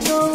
siento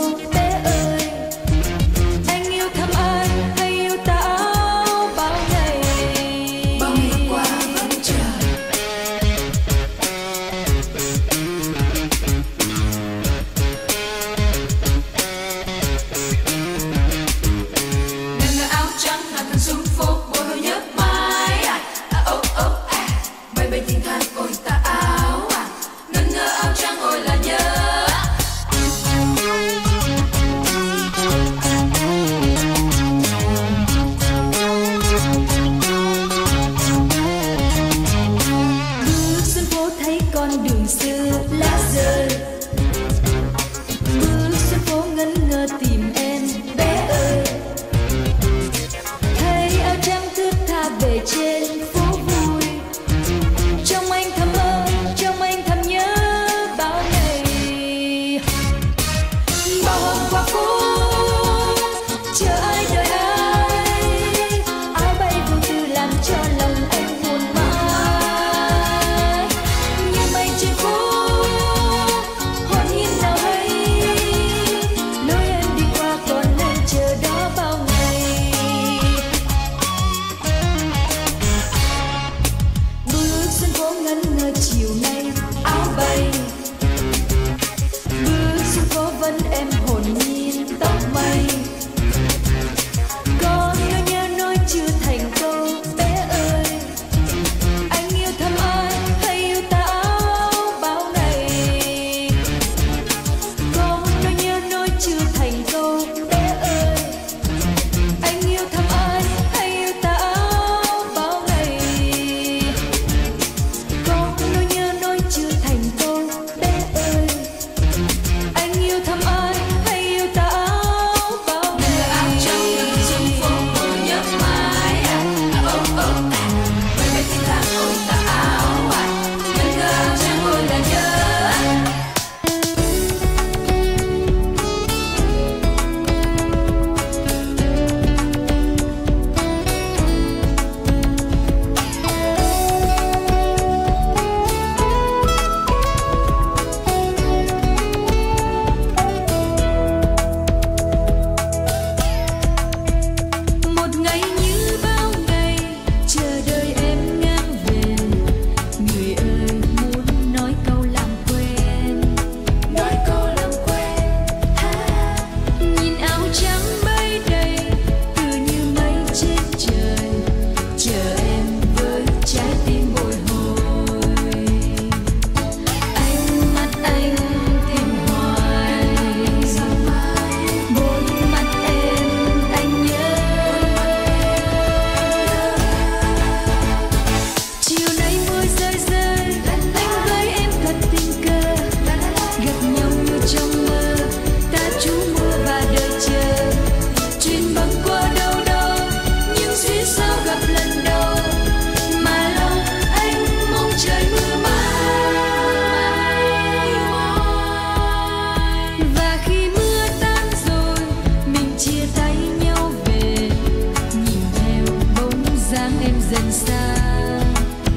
em dần xa.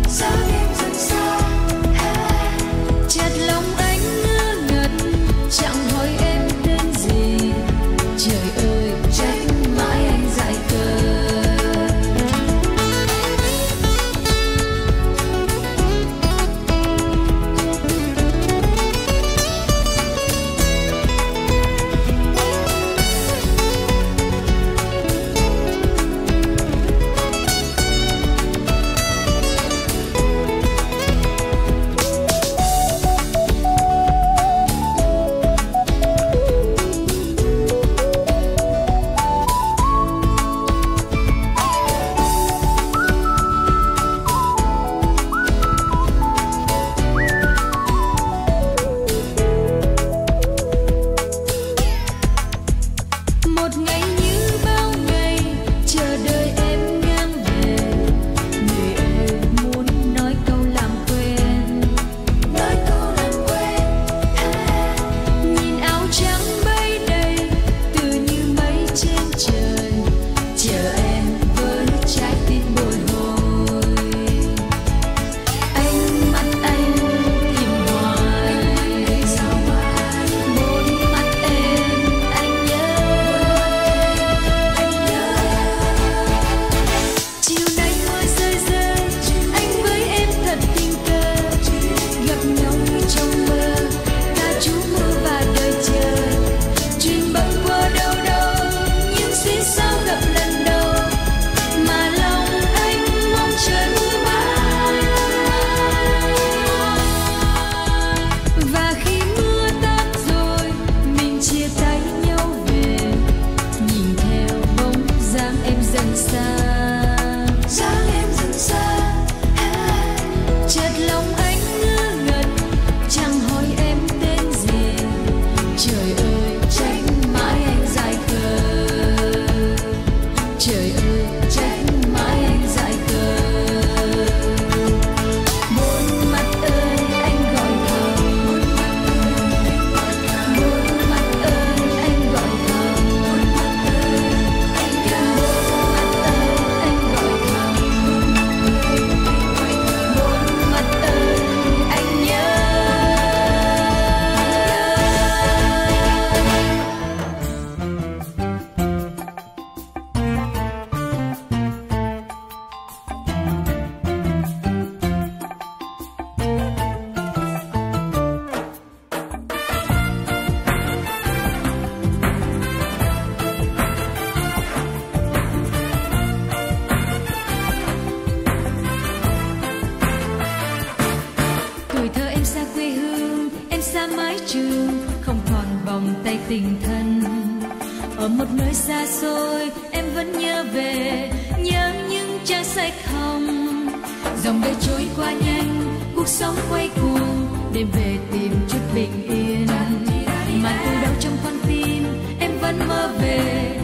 Sao xa xôi, em vẫn nhớ về, nhớ những trang sách hồng. Dòng đời trôi qua nhanh, cuộc sống quay cuồng, để về tìm chút bình yên. Mà từ đâu trong con tim em vẫn mơ về?